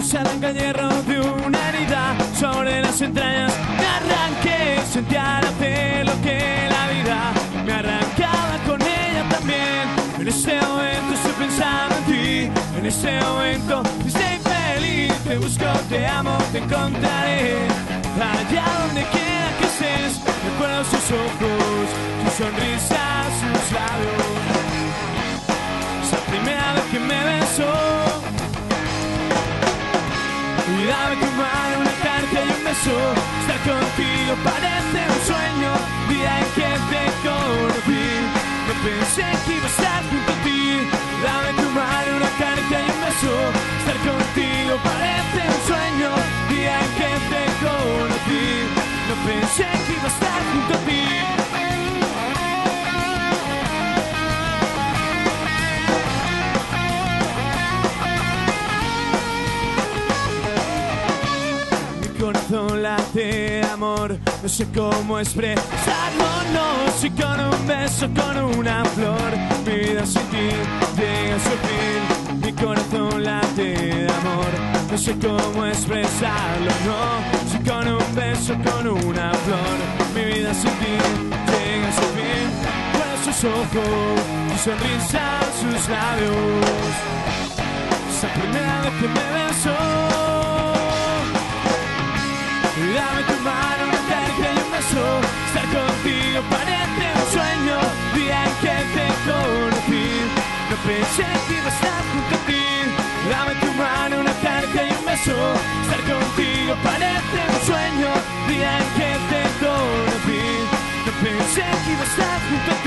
Usaban hierro de una herida sobre las entrañas. Me arranqué, sentía hacer lo que la vida me arrancaba con ella también. En ese momento estoy pensando en ti, en ese momento estoy feliz. Te busco, te amo, te encontraré. Allá donde quiera que estés, recuerdo sus ojos, su sonrisa, sus labios. Dame tu mano, una carta y un beso. Estar contigo parece un sueño. Día en que te conocí. No pensé que iba a estar junto a ti. Dame tu mano, una carta y un beso. Estar contigo parece no sé cómo expresarlo, no Si con un beso, con una flor, mi vida sin ti llega a su fin. Mi corazón late de amor, no sé cómo expresarlo, no Si con un beso, con una flor, mi vida sin ti llega a su fin. Bueno, sus ojos, su sonrisa, sus labios, Dame tu mano, que te pensé que estar junto a ti. Dame tu mano, una carta y un beso. Estar contigo parece un sueño. Día en que te conocí. No pensé que iba a estar junto.